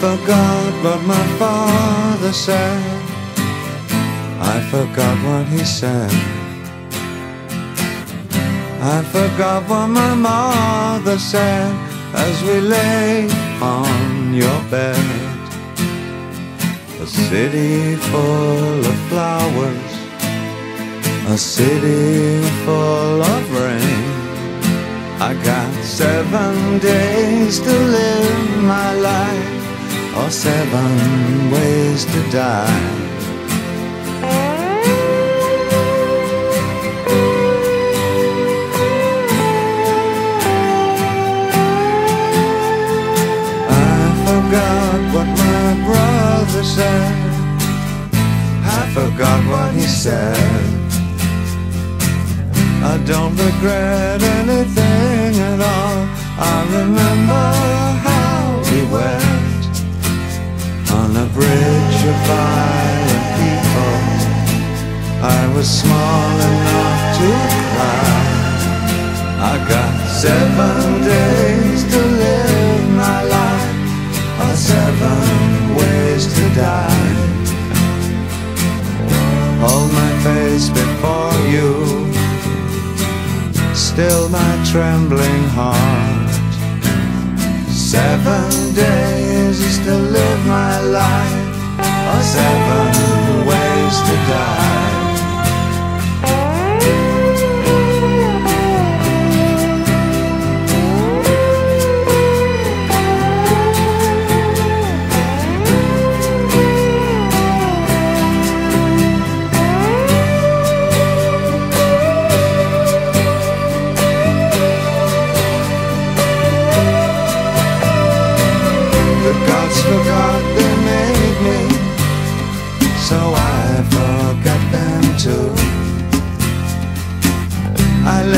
forgot what my father said. I forgot what he said. I forgot what my mother said as we lay on your bed. A city full of flowers, a city full of rain. I got seven days to live my life, or seven ways to die. I forgot what my brother said. I forgot what he said. I don't regret anything at all. I remember violent people. I was small enough to cry. I got seven days to live my life, or seven ways to die. Hold my face before you, still my trembling heart. Seven days is to live my life, or seven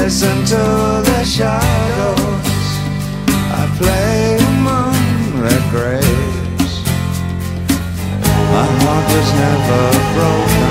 listen to the shadows, I play among the graves. My heart was never broken,